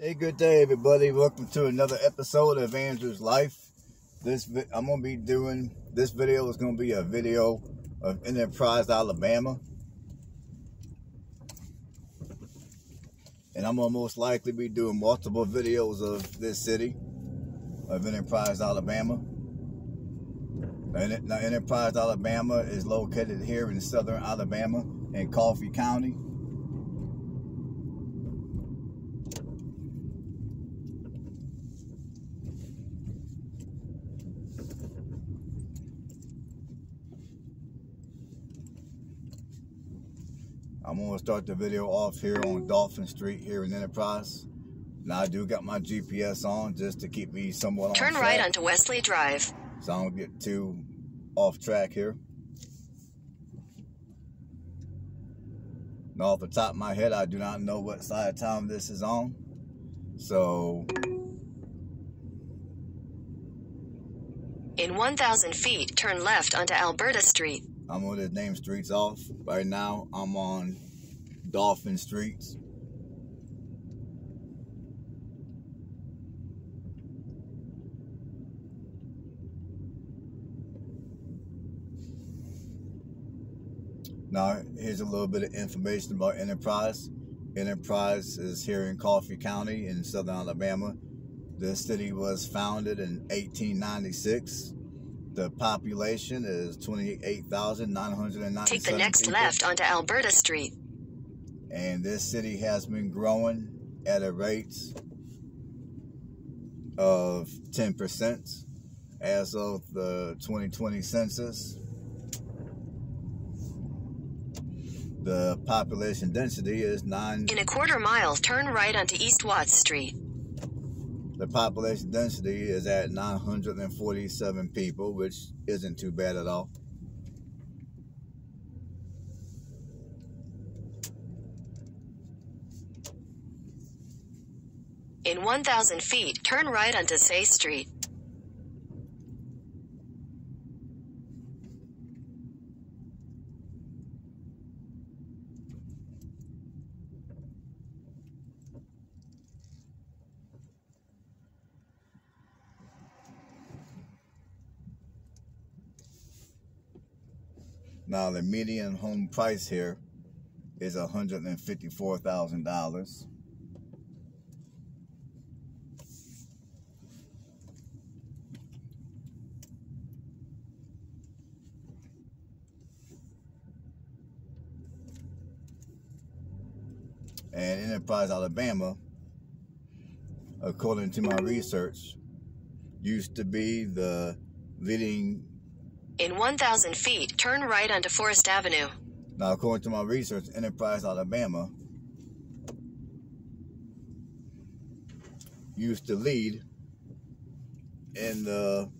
Hey, good day, everybody. Welcome to another episode of Andrew's Life. This I'm gonna be doing. This video is gonna be a video of Enterprise, Alabama, and I'm gonna most likely be doing multiple videos of this city of Enterprise, Alabama. Now, Enterprise, Alabama is located here in southern Alabama in Coffee County. I'm gonna start the video off here on Dolphin Street here in Enterprise. Now I do got my GPS on just to keep me somewhat Turn on Turn right onto Wesley Drive. So I don't get too off track here. Now off the top of my head, I do not know what side of town this is on. So in 1,000 feet, turn left onto Alberta Street. I'm on this name streets off. Right now, I'm on Dolphin Streets. Now, here's a little bit of information about Enterprise. Enterprise is here in Coffee County in southern Alabama. The city was founded in 1896 the population is 28,997 Take the next people. left onto Alberta Street. And this city has been growing at a rate of 10% as of the 2020 census. The population density is 9 In a quarter mile, turn right onto East Watts Street. The population density is at 947 people, which isn't too bad at all. In 1,000 feet, turn right onto Say Street. Now the median home price here is $154,000. Enterprise, Alabama, according to my research, used to be the leading in 1,000 feet, turn right onto Forest Avenue. Now, according to my research, Enterprise, Alabama used to lead in the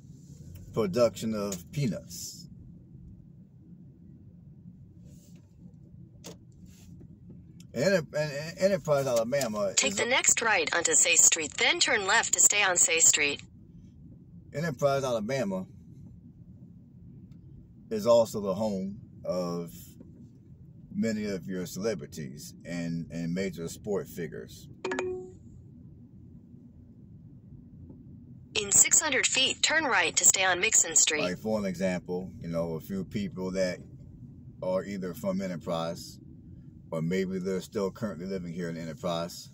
production of peanuts. Enterprise, Alabama. Take the next right onto Say Street, then turn left to stay on Say Street. Enterprise, Alabama is also the home of many of your celebrities and, and major sport figures. In 600 feet, turn right to stay on Mixon Street. Like, for an example, you know, a few people that are either from Enterprise or maybe they're still currently living here in Enterprise.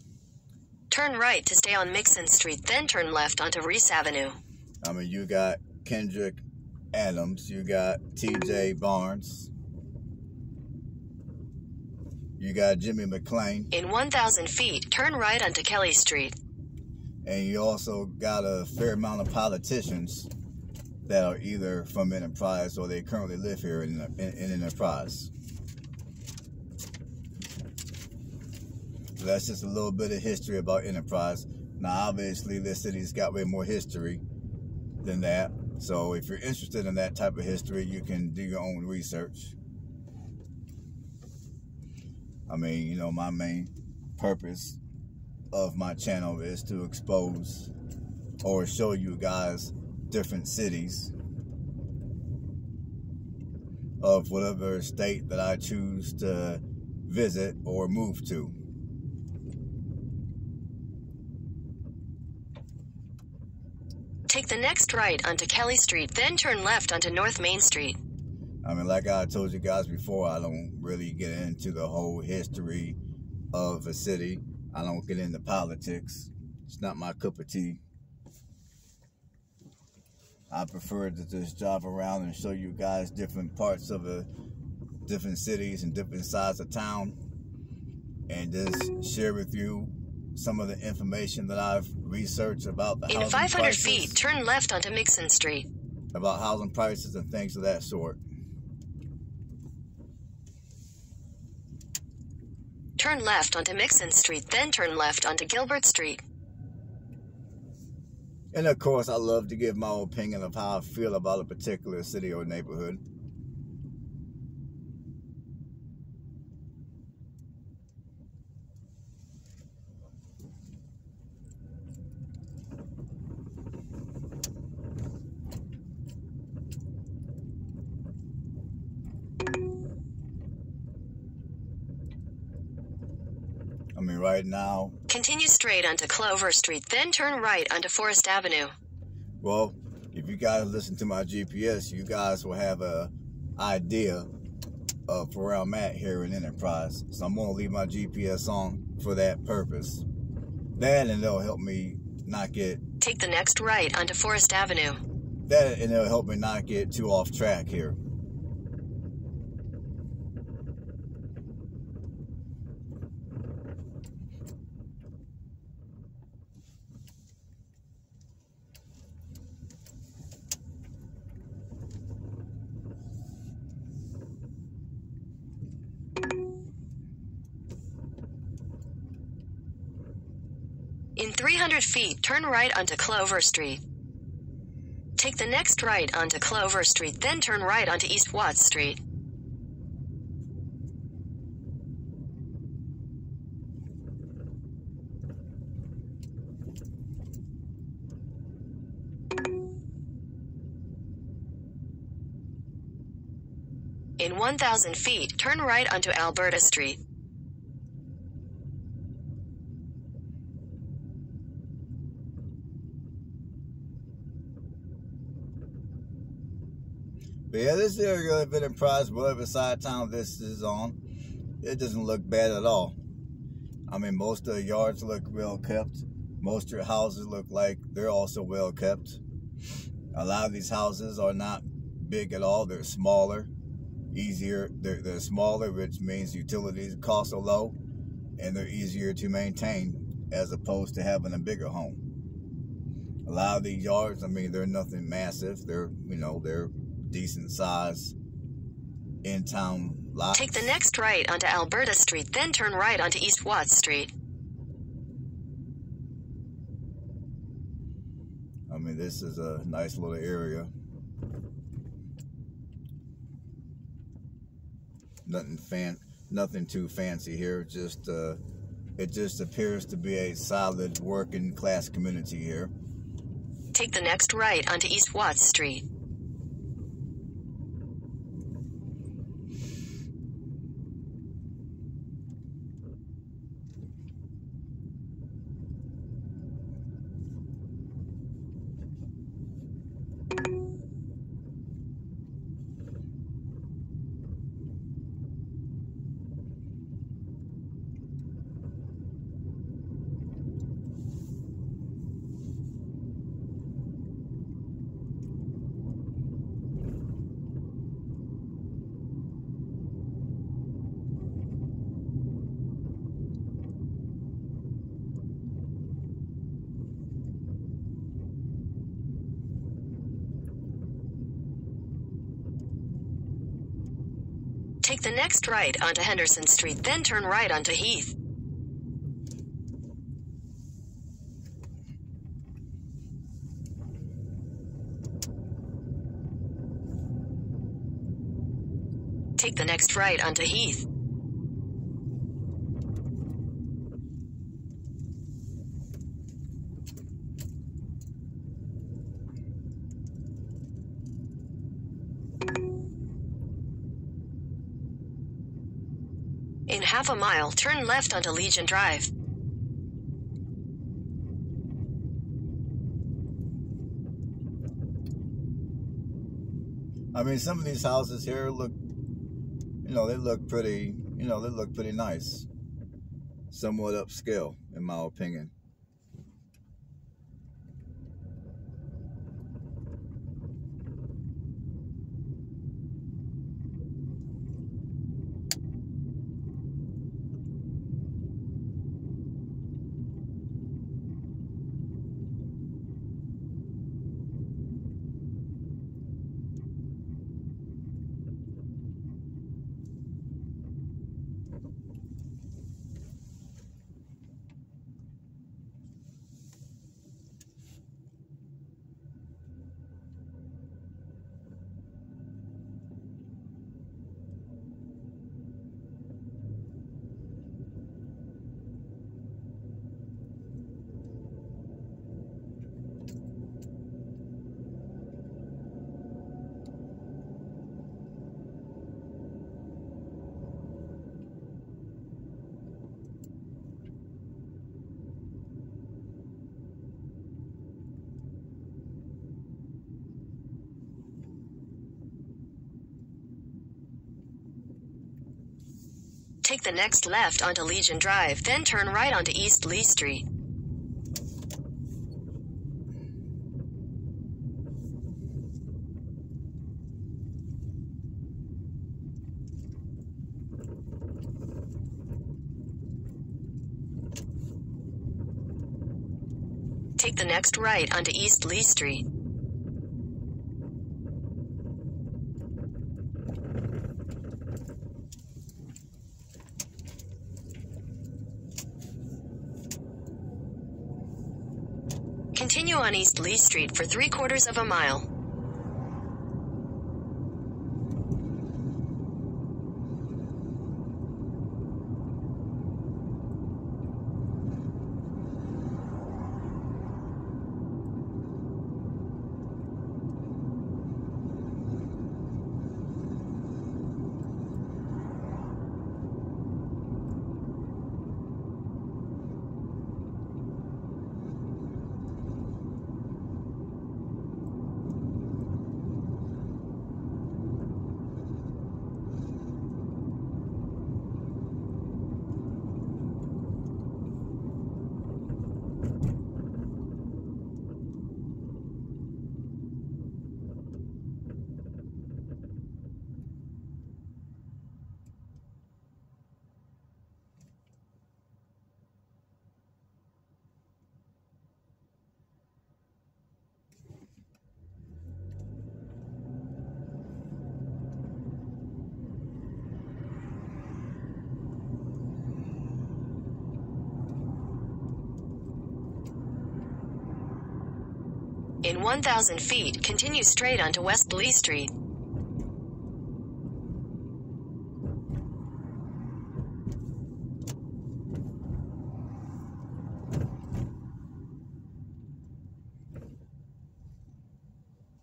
Turn right to stay on Mixon Street, then turn left onto Reese Avenue. I mean, you got Kendrick Adams, you got TJ Barnes, you got Jimmy McClain. In 1,000 feet, turn right onto Kelly Street. And you also got a fair amount of politicians that are either from Enterprise or they currently live here in, in, in Enterprise. So that's just a little bit of history about Enterprise. Now, obviously, this city's got way more history than that. So if you're interested in that type of history, you can do your own research. I mean, you know, my main purpose of my channel is to expose or show you guys different cities of whatever state that I choose to visit or move to. Take the next right onto Kelly Street, then turn left onto North Main Street. I mean, like I told you guys before, I don't really get into the whole history of a city. I don't get into politics. It's not my cup of tea. I prefer to just drive around and show you guys different parts of the different cities and different sides of town and just share with you some of the information that I've researched about the In housing 500 prices, feet, turn left onto Mixon Street. about housing prices and things of that sort. Turn left onto Mixon Street, then turn left onto Gilbert Street. And of course, I love to give my opinion of how I feel about a particular city or neighborhood. Right now, Continue straight onto Clover Street, then turn right onto Forest Avenue. Well, if you guys listen to my GPS, you guys will have a idea of where I'm at here in Enterprise. So I'm gonna leave my GPS on for that purpose. That and it'll help me not get Take the next right onto Forest Avenue. that and it'll help me not get too off track here. In 300 feet, turn right onto Clover Street. Take the next right onto Clover Street, then turn right onto East Watts Street. In 1,000 feet, turn right onto Alberta Street. But yeah, this area of Enterprise, whatever side town this is on, it doesn't look bad at all. I mean, most of the yards look well kept. Most of your houses look like they're also well kept. A lot of these houses are not big at all. They're smaller, easier. They're, they're smaller, which means utilities costs are low, and they're easier to maintain as opposed to having a bigger home. A lot of these yards, I mean, they're nothing massive. They're, you know, they're decent size in town lots. Take the next right onto Alberta Street, then turn right onto East Watts Street. I mean, this is a nice little area. Nothing fan, nothing too fancy here. Just, uh, it just appears to be a solid working class community here. Take the next right onto East Watts Street. Take the next right onto Henderson Street, then turn right onto Heath. Take the next right onto Heath. half a mile, turn left onto Legion Drive. I mean, some of these houses here look, you know, they look pretty, you know, they look pretty nice. Somewhat upscale, in my opinion. Take the next left onto Legion Drive, then turn right onto East Lee Street. Take the next right onto East Lee Street. Continue on East Lee Street for three quarters of a mile. In 1,000 feet, continue straight onto West Lee Street.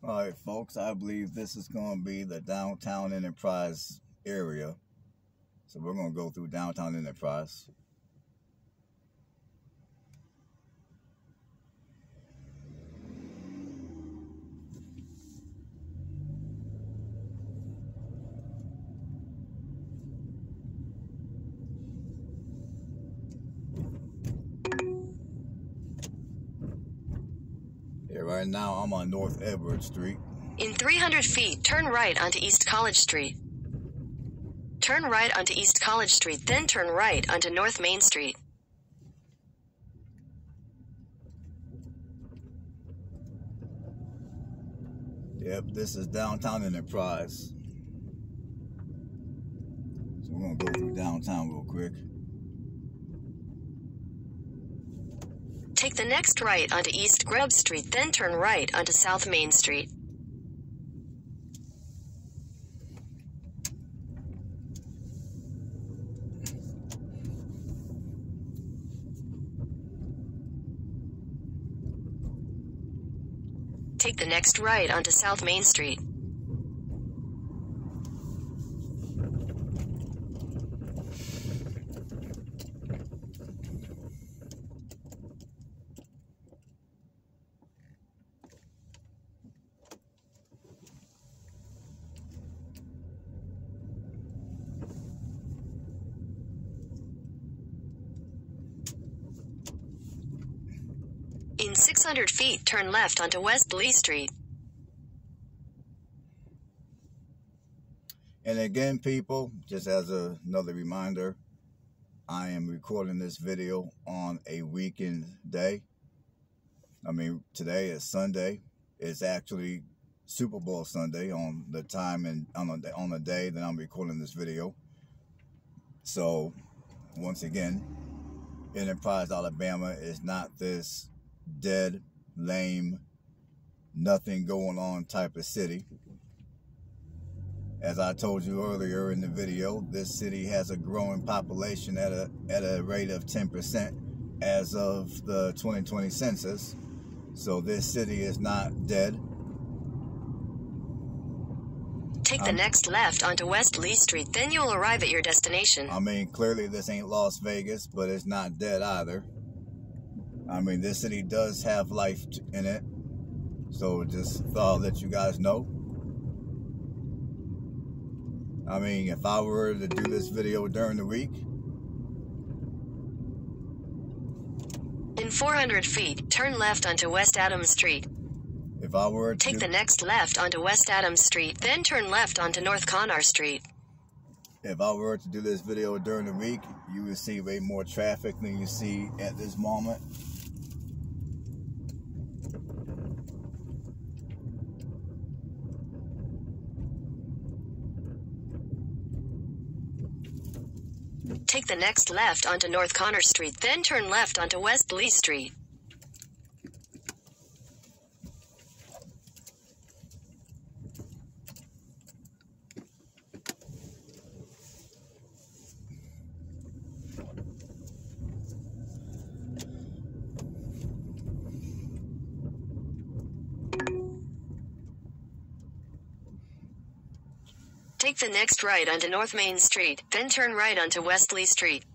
All right, folks, I believe this is going to be the downtown enterprise area. So we're going to go through downtown enterprise. Right now I'm on North Edward Street. In 300 feet, turn right onto East College Street. Turn right onto East College Street, then turn right onto North Main Street. Yep, this is downtown Enterprise. So we're gonna go through downtown real quick. Take the next right onto East Grub Street, then turn right onto South Main Street. Take the next right onto South Main Street. In 600 feet, turn left onto West Lee Street. And again, people, just as a, another reminder, I am recording this video on a weekend day. I mean, today is Sunday. It's actually Super Bowl Sunday on the time and on the, on the day that I'm recording this video. So, once again, Enterprise, Alabama is not this dead, lame, nothing going on type of city. As I told you earlier in the video, this city has a growing population at a at a rate of 10% as of the 2020 census. So this city is not dead. Take the um, next left onto West Lee Street, then you'll arrive at your destination. I mean, clearly this ain't Las Vegas, but it's not dead either. I mean, this city does have life in it. So just thought I'd let you guys know. I mean, if I were to do this video during the week. In 400 feet, turn left onto West Adams Street. If I were to Take the next left onto West Adams Street, then turn left onto North Connar Street. If I were to do this video during the week, you would see way more traffic than you see at this moment. Take the next left onto North Connor Street, then turn left onto West Lee Street. Take the next right onto North Main Street, then turn right onto West Lee Street.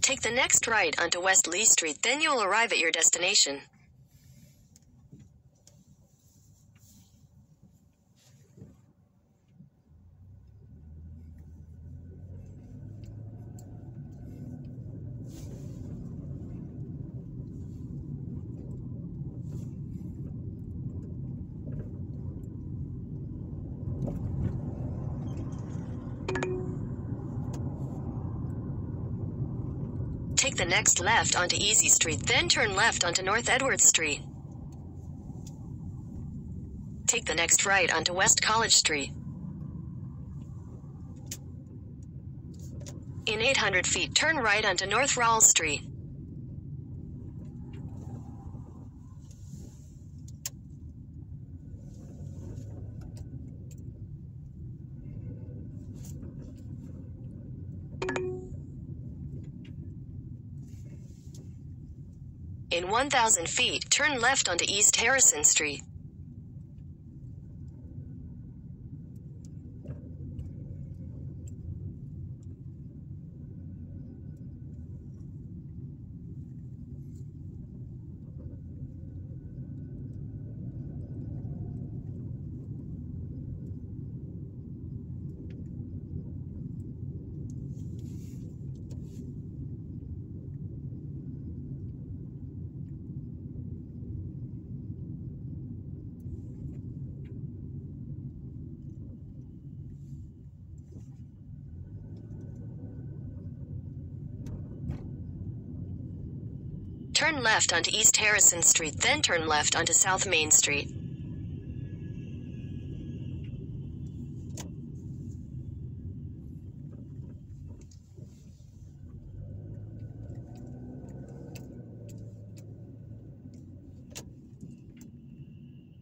Take the next right onto West Lee Street, then you'll arrive at your destination. Next left onto Easy Street, then turn left onto North Edwards Street. Take the next right onto West College Street. In 800 feet, turn right onto North Rawls Street. 1,000 feet, turn left onto East Harrison Street. Turn left onto East Harrison Street, then turn left onto South Main Street.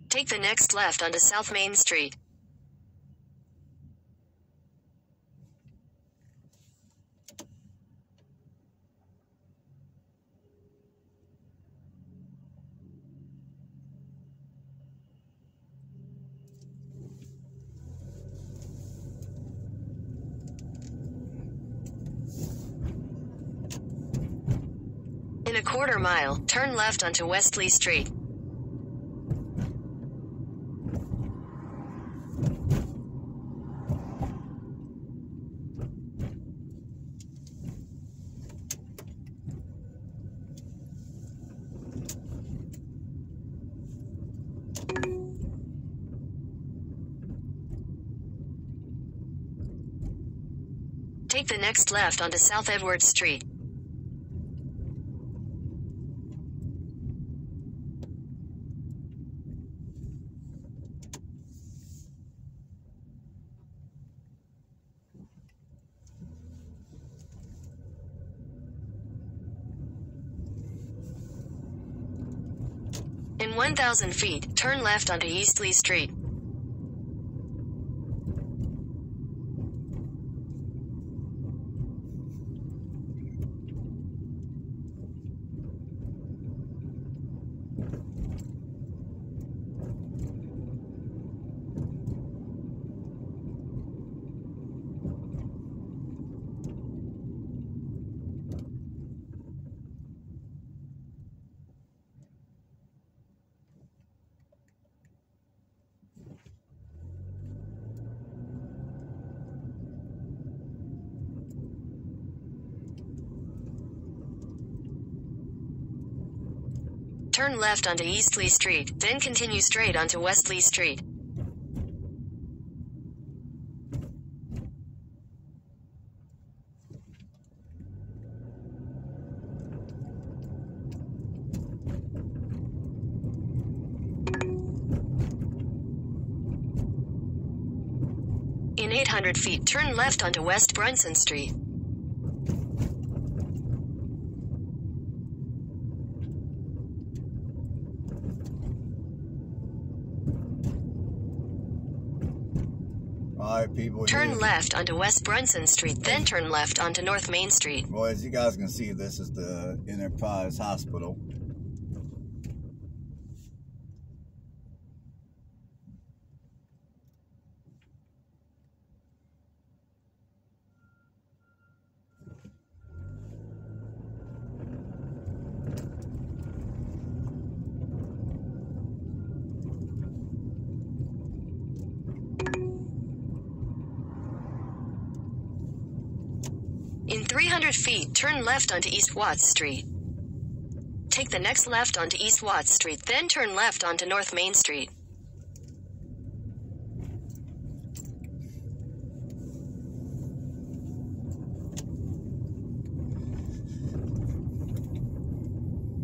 Take the next left onto South Main Street. quarter mile, turn left onto Westley Street. Take the next left onto South Edwards Street. In 1,000 feet, turn left onto East Lee Street. Turn left onto East Lee Street, then continue straight onto West Lee Street. In 800 feet, turn left onto West Brunson Street. All right, people. Turn here- left onto West Brunson Street, then turn left onto North Main Street. Well, as you guys can see, this is the Enterprise Hospital. In 300 feet, turn left onto East Watts Street. Take the next left onto East Watts Street, then turn left onto North Main Street.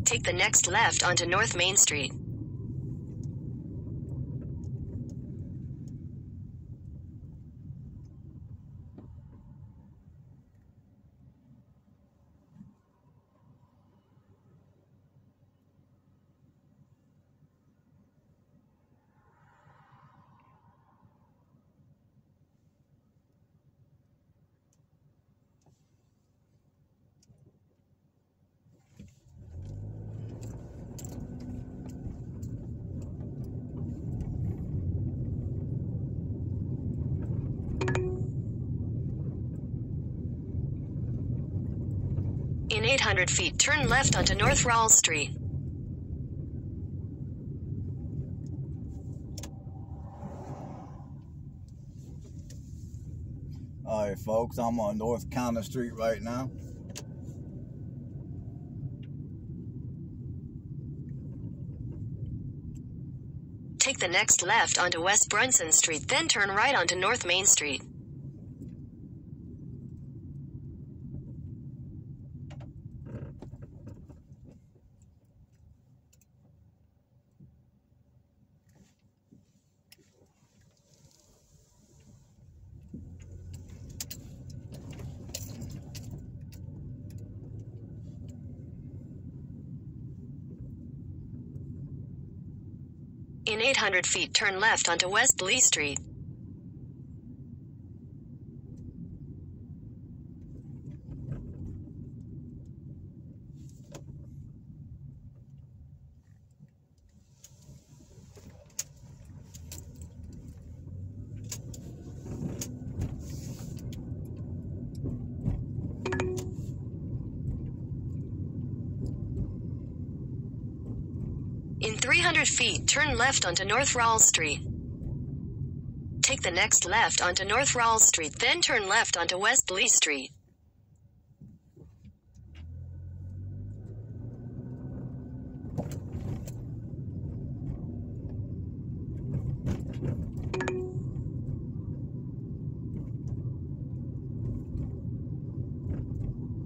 Take the next left onto North Main Street. In 800 feet, turn left onto North Rawls Street. All right, folks, I'm on North Counter Street right now. Take the next left onto West Brunson Street, then turn right onto North Main Street. In 800 feet, turn left onto West Lee Street. In 300 feet, turn left onto North Rawls Street. Take the next left onto North Rawls Street, then turn left onto West Lee Street.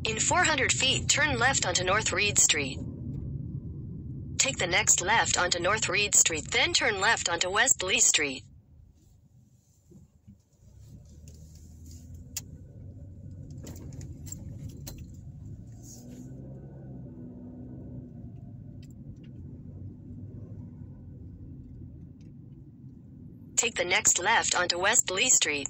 In 400 feet, turn left onto North Reed Street. Take the next left onto North Reed Street, then turn left onto West Lee Street. Take the next left onto West Lee Street.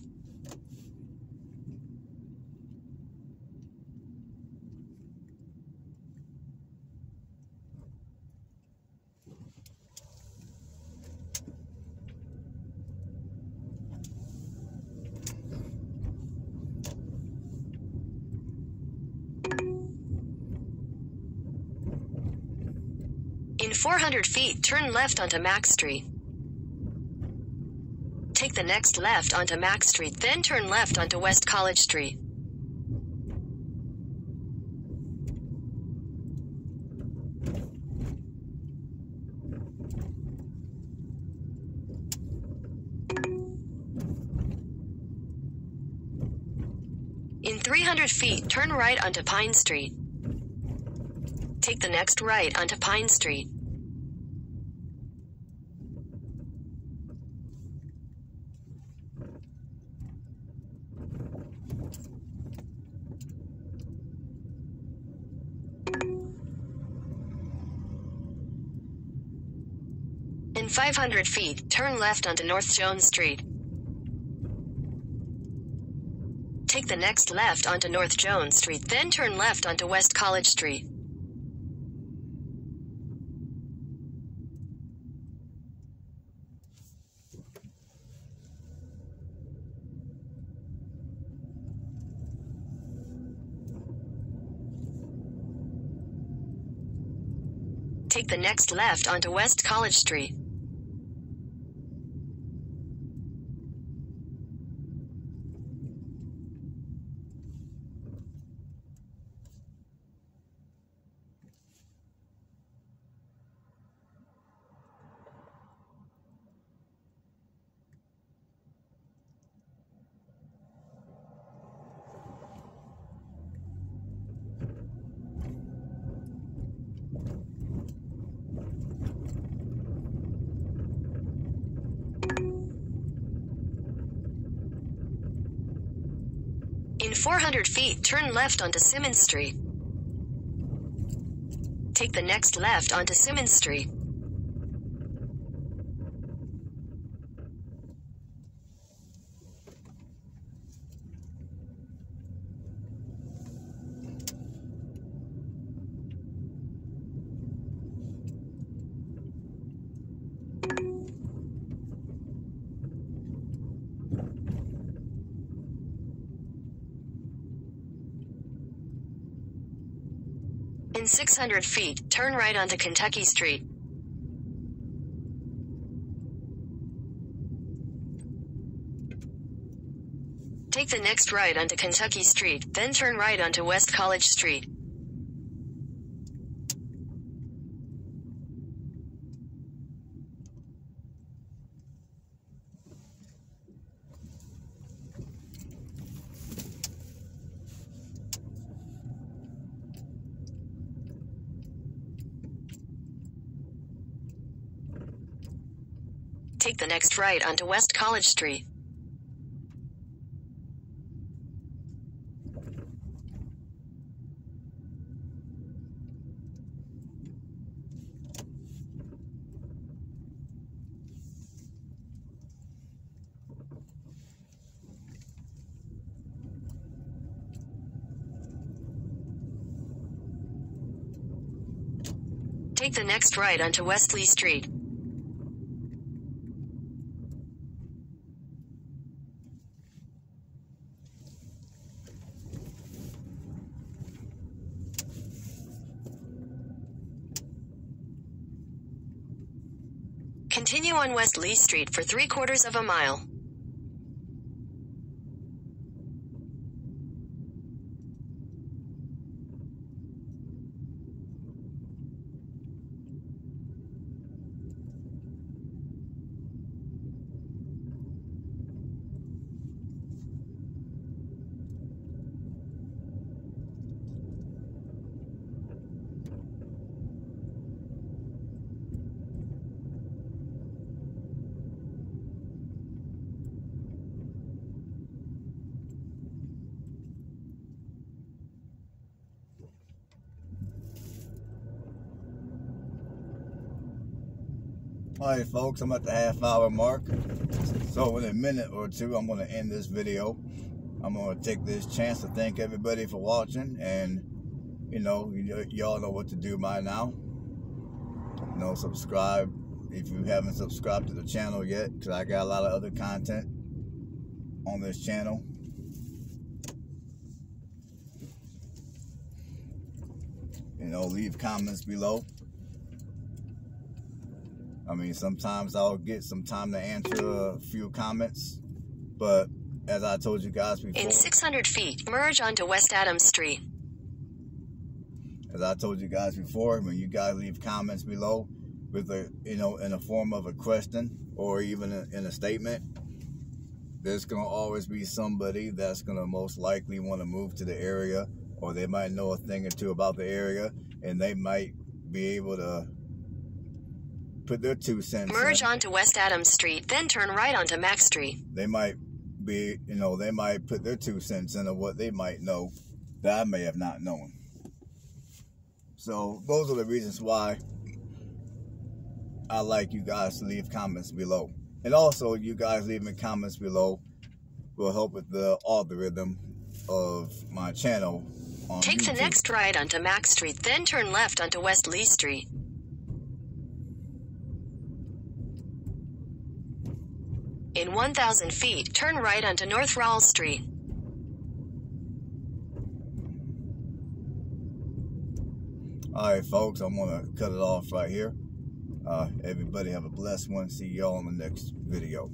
In 400 feet, turn left onto Max Street. Take the next left onto Mack Street, then turn left onto West College Street. In 300 feet, turn right onto Pine Street. Take the next right onto Pine Street. In 500 feet, turn left onto North Jones Street. Take the next left onto North Jones Street, then turn left onto West College Street. Take the next left onto West College Street. In 400 feet, turn left onto Simmons Street. Take the next left onto Simmons Street. In 600 feet, turn right onto Kentucky Street. Take the next right onto Kentucky Street, then turn right onto West College Street. Next right onto West College Street. Take the next right onto Wesley Street. Continue on West Lee Street for three quarters of a mile. Right, folks, I'm at the half hour mark. So in a minute or two, I'm to end this video. I'm to take this chance to thank everybody for watching. And, you know, y'all know what to do by now. You know, subscribe if you haven't subscribed to the channel yet, because I got a lot of other content on this channel. You know, leave comments below. I mean, sometimes I'll get some time to answer a few comments, but as I told you guys before. In 600 feet, merge onto West Adams Street. As I told you guys before, when you guys leave comments below with a, you know, in a form of a question or even in a statement, there's going to always be somebody that's going to most likely want to move to the area or they might know a thing or two about the area and they might be able to put their two cents. Merge in. onto West Adams Street, then turn right onto Mac Street. They might be, you know, they might put their two cents into what they might know that I may have not known. So those are the reasons why I like you guys to leave comments below. And also, you guys leaving comments below will help with the algorithm of my channel. Take YouTube. the next right onto Mac Street, then turn left onto West Lee Street. In 1,000 feet, turn right onto North Rawls Street. All right, folks, I'm going to cut it off right here. Uh, everybody have a blessed one. See y'all in the next video.